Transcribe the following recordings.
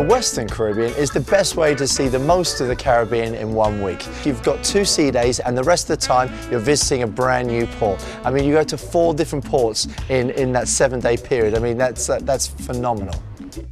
Western Caribbean is the best way to see the most of the Caribbean in one week. You've got two sea days and the rest of the time you're visiting a brand new port. I mean, you go to four different ports in, in that seven day period. I mean, that's, uh, that's phenomenal.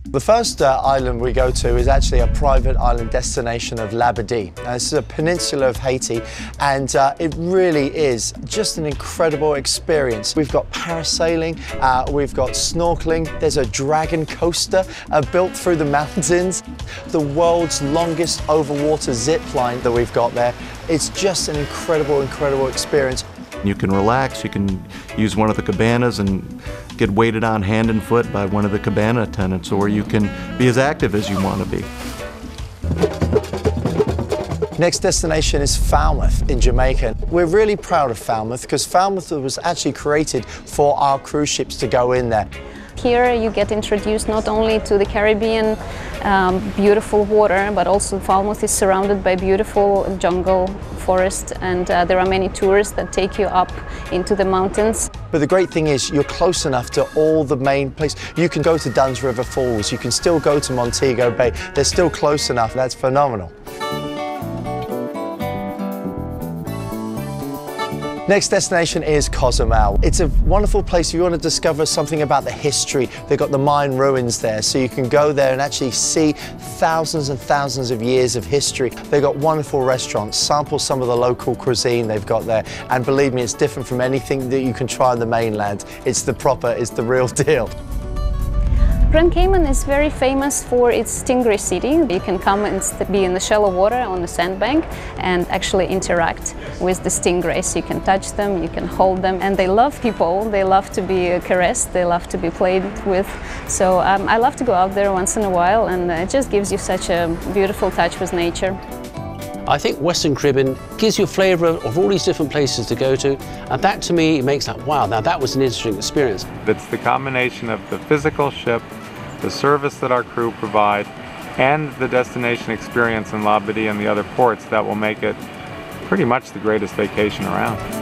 The first uh, island we go to is actually a private island destination of Labadee. Now, this is a peninsula of Haiti and uh, it really is just an incredible experience. We've got parasailing, uh, we've got snorkeling, there's a dragon coaster uh, built through the mountains, the world's longest overwater zip line that we've got there. It's just an incredible, incredible experience. You can relax, you can use one of the cabanas and get waited on hand and foot by one of the cabana attendants, or you can be as active as you want to be. Next destination is Falmouth in Jamaica. We're really proud of Falmouth because Falmouth was actually created for our cruise ships to go in there. Here you get introduced not only to the Caribbean um, beautiful water, but also Falmouth is surrounded by beautiful jungle, forest, and uh, there are many tours that take you up into the mountains. But the great thing is you're close enough to all the main places. You can go to Dunn's River Falls, you can still go to Montego Bay. They're still close enough. That's phenomenal. Next destination is Cozumel. It's a wonderful place if you want to discover something about the history. They've got the Mayan ruins there, so you can go there and actually see thousands and thousands of years of history. They've got wonderful restaurants, sample some of the local cuisine they've got there, and believe me, it's different from anything that you can try on the mainland. It's the proper, it's the real deal. Grand Cayman is very famous for its stingray city. You can come and be in the shallow water on the sandbank and actually interact with the stingrays. You can touch them, you can hold them, and they love people. They love to be caressed, they love to be played with. So um, I love to go out there once in a while, and it just gives you such a beautiful touch with nature. I think Western Caribbean gives you a flavour of all these different places to go to, and that to me makes that, wow, now that was an interesting experience. It's the combination of the physical ship the service that our crew provide, and the destination experience in Labadee and the other ports that will make it pretty much the greatest vacation around.